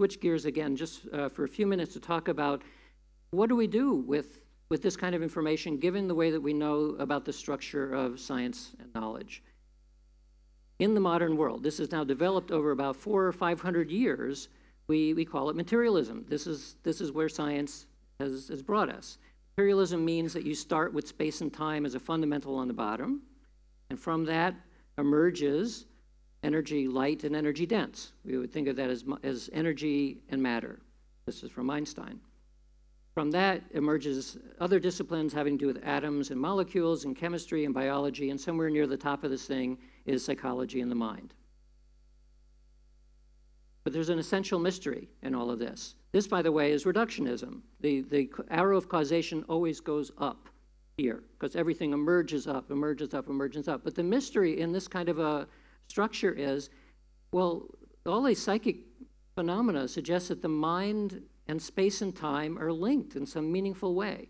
switch gears again just uh, for a few minutes to talk about what do we do with, with this kind of information given the way that we know about the structure of science and knowledge. In the modern world, this is now developed over about four or 500 years, we, we call it materialism. This is, this is where science has, has brought us. Materialism means that you start with space and time as a fundamental on the bottom, and from that emerges energy light and energy dense. We would think of that as, as energy and matter. This is from Einstein. From that emerges other disciplines having to do with atoms and molecules and chemistry and biology, and somewhere near the top of this thing is psychology and the mind. But there's an essential mystery in all of this. This, by the way, is reductionism. The, the arrow of causation always goes up here because everything emerges up, emerges up, emerges up. But the mystery in this kind of a structure is well, all these psychic phenomena suggest that the mind and space and time are linked in some meaningful way.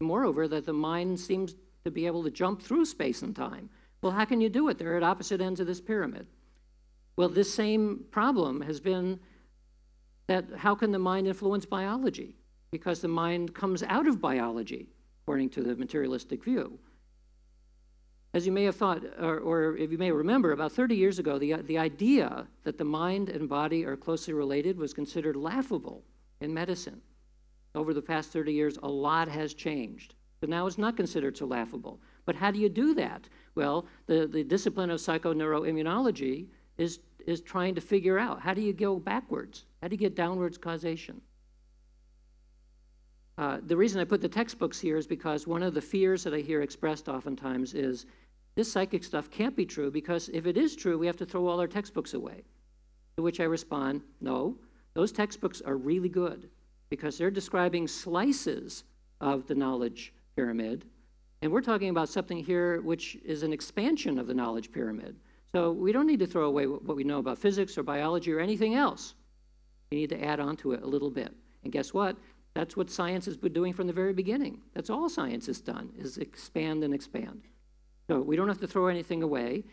Moreover, that the mind seems to be able to jump through space and time. Well, how can you do it? They're at opposite ends of this pyramid. Well, this same problem has been that how can the mind influence biology? Because the mind comes out of biology, according to the materialistic view. As you may have thought, or, or, if you may remember, about 30 years ago, the, the idea that the mind and body are closely related was considered laughable in medicine. Over the past 30 years, a lot has changed. So now it's not considered so laughable. But how do you do that? Well, the, the discipline of psychoneuroimmunology is, is trying to figure out how do you go backwards? How do you get downwards causation? Uh, the reason I put the textbooks here is because one of the fears that I hear expressed oftentimes is this psychic stuff can't be true because if it is true, we have to throw all our textbooks away. To which I respond, no, those textbooks are really good because they're describing slices of the knowledge pyramid. And we're talking about something here which is an expansion of the knowledge pyramid. So we don't need to throw away what we know about physics or biology or anything else. We need to add on to it a little bit. And guess what? That's what science has been doing from the very beginning. That's all science has done, is expand and expand. So we don't have to throw anything away.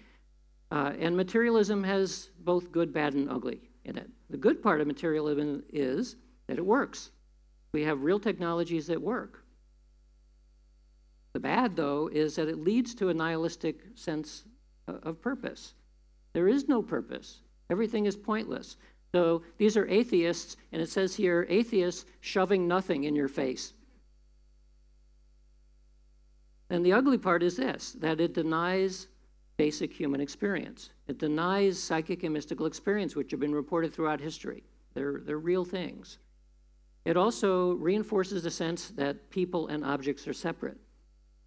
Uh, and materialism has both good, bad, and ugly in it. The good part of materialism is that it works. We have real technologies that work. The bad, though, is that it leads to a nihilistic sense of purpose. There is no purpose. Everything is pointless. So these are atheists, and it says here atheists shoving nothing in your face. And the ugly part is this that it denies basic human experience. It denies psychic and mystical experience, which have been reported throughout history. They're, they're real things. It also reinforces the sense that people and objects are separate.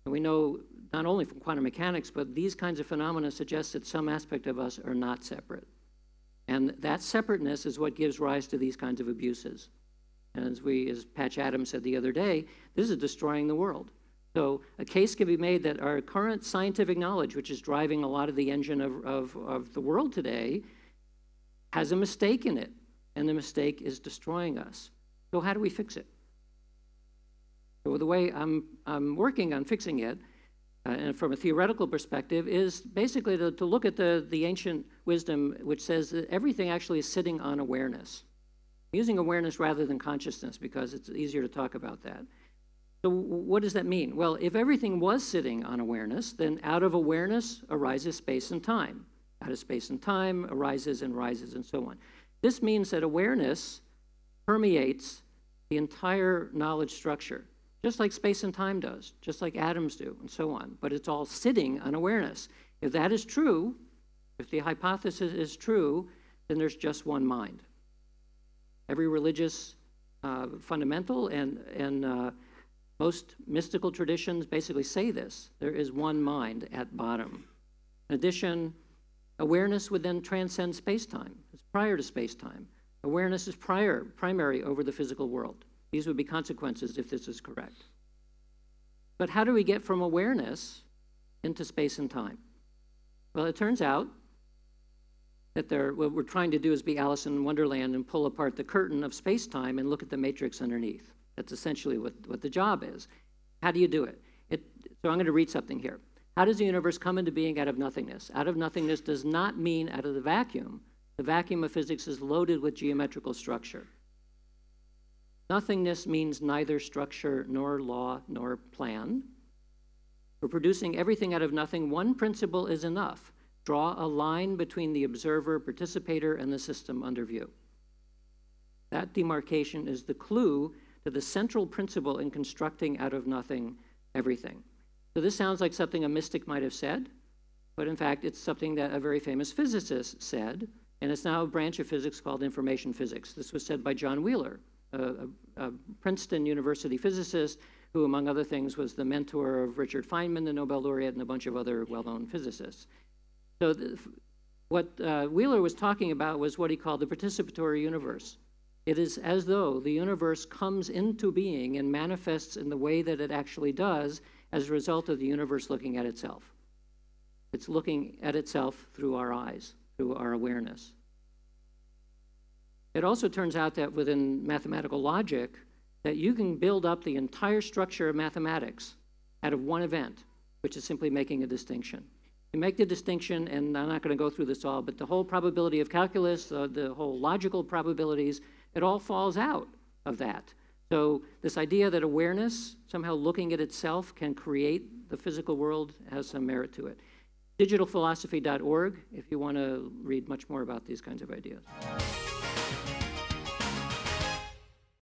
And we know not only from quantum mechanics, but these kinds of phenomena suggest that some aspect of us are not separate. And that separateness is what gives rise to these kinds of abuses. And as we, as Patch Adams said the other day, this is destroying the world. So a case can be made that our current scientific knowledge, which is driving a lot of the engine of, of, of the world today, has a mistake in it, and the mistake is destroying us. So how do we fix it? So the way I'm, I'm working on fixing it, uh, and from a theoretical perspective, is basically to, to look at the, the ancient wisdom which says that everything actually is sitting on awareness. I'm using awareness rather than consciousness because it's easier to talk about that. So, what does that mean? Well, if everything was sitting on awareness, then out of awareness arises space and time. Out of space and time arises and rises and so on. This means that awareness permeates the entire knowledge structure, just like space and time does, just like atoms do, and so on. But it's all sitting on awareness. If that is true, if the hypothesis is true, then there's just one mind. Every religious uh, fundamental and, and uh, most mystical traditions basically say this there is one mind at bottom. In addition, awareness would then transcend space time, it's prior to space time. Awareness is prior, primary over the physical world. These would be consequences if this is correct. But how do we get from awareness into space and time? Well, it turns out that what we're trying to do is be Alice in Wonderland and pull apart the curtain of space time and look at the matrix underneath. That's essentially what, what the job is. How do you do it? it? So I'm going to read something here. How does the universe come into being out of nothingness? Out of nothingness does not mean out of the vacuum, The vacuum of physics is loaded with geometrical structure. Nothingness means neither structure nor law nor plan. For producing everything out of nothing, one principle is enough. Draw a line between the observer, participator, and the system under view. That demarcation is the clue to the central principle in constructing out of nothing everything. So this sounds like something a mystic might have said, but in fact, it's something that a very famous physicist said, and it's now a branch of physics called information physics. This was said by John Wheeler, a, a, Princeton University physicist who, among other things, was the mentor of Richard Feynman, the Nobel laureate, and a bunch of other well-known physicists. So the, what uh, Wheeler was talking about was what he called the participatory universe. It is as though the universe comes into being and manifests in the way that it actually does as a result of the universe looking at itself. It's looking at itself through our eyes, through our awareness. It also turns out that within mathematical logic, that you can build up the entire structure of mathematics out of one event, which is simply making a distinction. You make the distinction, and I'm not going to go through this all, but the whole probability of calculus, uh, the whole logical probabilities, it all falls out of that. So this idea that awareness, somehow looking at itself, can create the physical world has some merit to it. Digitalphilosophy.org if you want to read much more about these kinds of ideas.